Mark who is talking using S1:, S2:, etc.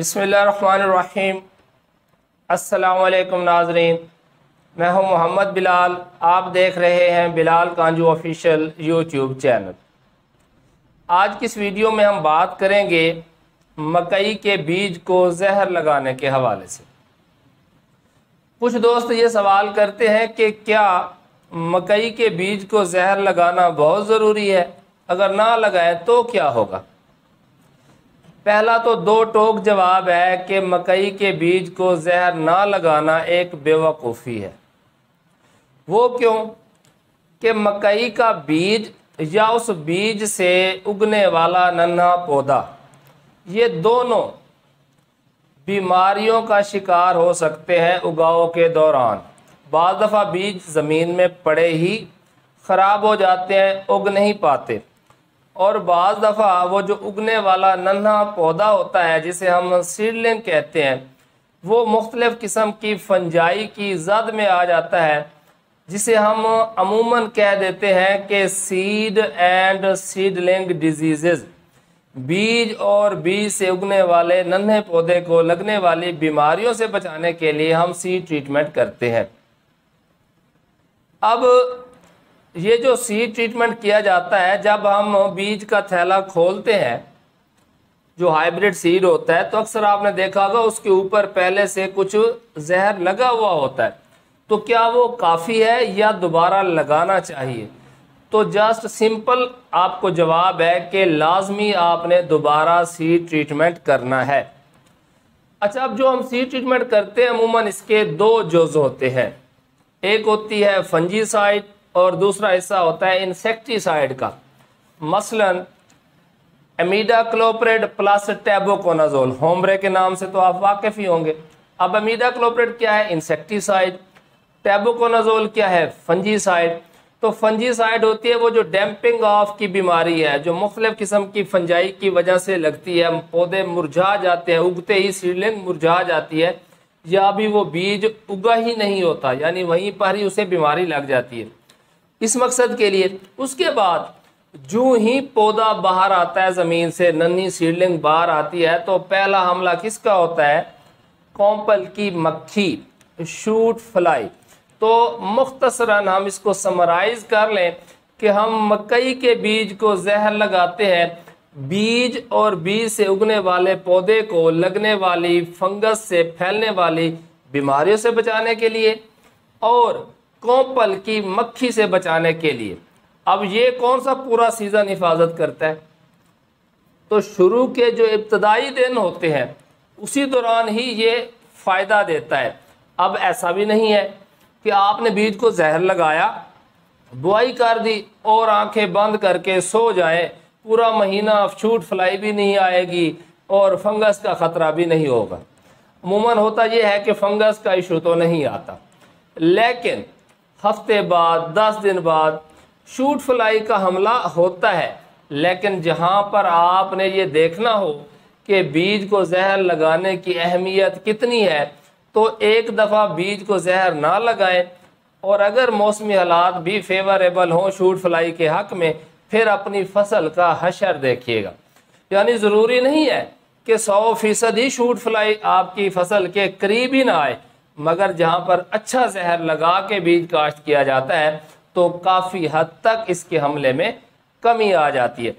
S1: बसमीम असलकम नाजरीन। मैं हूँ मोहम्मद बिलाल। आप देख रहे हैं Bilal Kanju official YouTube channel. आज की इस वीडियो में हम बात करेंगे मकई के बीज को जहर लगाने के हवाले से। कुछ दोस्त ये सवाल करते हैं कि क्या मकई के बीज को जहर लगाना बहुत ज़रूरी है? अगर ना लगाएँ तो क्या होगा? पहला तो दो टोक जवाब है कि मकई के बीज को जहर ना लगाना एक बेवकूफ़ी है। वो क्यों? कि मकई का बीज या उस बीज से उगने वाला नन्हा पौधा, ये दोनों बीमारियों का शिकार हो सकते हैं उगाव के दौरान। बाद दफ़ा बीज ज़मीन में पड़े ही ख़राब हो जाते हैं, उग नहीं पाते। और बाज़ दफ़ा वो जो उगने वाला नन्हा पौधा होता है, जिसे हम सीडलिंग कहते हैं, वो मुख्तलिफ़ किस्म की फंजाई की जद में आ जाता है, जिसे हम अमूमन कह देते हैं कि सीड एंड सीडलिंग डिज़ीज़ बीज और बीज से उगने वाले नन्हे पौधे को लगने वाली बीमारियों से बचाने के लिए हम सीड ट्रीटमेंट करते हैं। अब ये जो सीड ट्रीटमेंट किया जाता है, जब हम बीज का थैला खोलते हैं, जो हाइब्रिड सीड होता है तो अक्सर आपने देखा होगा, उसके ऊपर पहले से कुछ जहर लगा हुआ होता है। तो क्या वो काफ़ी है या दोबारा लगाना चाहिए? तो जस्ट सिंपल आपको जवाब है कि लाजमी आपने दोबारा सीड ट्रीटमेंट करना है। अच्छा अब जो हम सीड ट्रीटमेंट करते हैं, अमूमन इसके दो जोज होते हैं। एक होती है फंजीसाइड और दूसरा हिस्सा होता है इंसेक्टिसाइड का। मसलन अमीडा क्लोपरेड प्लस टेबोकोनाजोल होमरे के नाम से तो आप वाकिफ ही होंगे। अब अमीडा क्लोपरेड क्या है? इंसेक्टिसाइड टेबोकोनाजोल क्या है? फंजीसाइड तो फंजीसाइड होती है वो जो डैम्पिंग ऑफ़ की बीमारी है, जो मुख्तलिफ़ किस्म की फंजाई की वजह से लगती है। पौधे मुरझा जाते हैं, उगते ही सीडलिंग मुरझा जाती है, या अभी वो बीज उगा ही नहीं होता, यानी वहीं पर ही उसे बीमारी लग जाती है। इस मकसद के लिए। उसके बाद जो ही पौधा बाहर आता है, ज़मीन से नन्ही सीडलिंग बाहर आती है तो पहला हमला किसका होता है? कॉम्पल की मक्खी, शूट फ्लाई। तो मुख्तसरन हम इसको समराइज कर लें कि हम मकई के बीज को जहर लगाते हैं। बीज और बीज से उगने वाले पौधे को लगने वाली फंगस से फैलने वाली बीमारियों से बचाने के लिए और कोपल की मक्खी से बचाने के लिए। अब ये कौन सा पूरा सीज़न हिफाजत करता है? तो शुरू के जो इब्तदाई दिन होते हैं, उसी दौरान ही ये फ़ायदा देता है। अब ऐसा भी नहीं है कि आपने बीज को जहर लगाया, बुआई कर दी और आँखें बंद करके सो जाएँ, पूरा महीना छूट फ्लाई भी नहीं आएगी और फंगस का ख़तरा भी नहीं होगा। अमूमन होता यह है कि फंगस का इशू तो नहीं आता। लेकिन हफ़्ते बाद, दस दिन बाद शूट फ्लाई का हमला होता है। लेकिन जहाँ पर आपने ये देखना हो कि बीज को जहर लगाने की अहमियत कितनी है तो एक दफ़ा बीज को जहर ना लगाएँ और अगर मौसमी हालात भी फेवरेबल हों शूट फ्लाई के हक में, फिर अपनी फ़सल का हशर देखिएगा। यानी ज़रूरी नहीं है कि सौ फ़ीसद ही शूट फ्लाई आपकी फ़सल के करीब ही ना आए। मगर जहाँ पर अच्छा जहर लगा के बीज काश्त किया जाता है तो काफ़ी हद तक इसके हमले में कमी आ जाती है।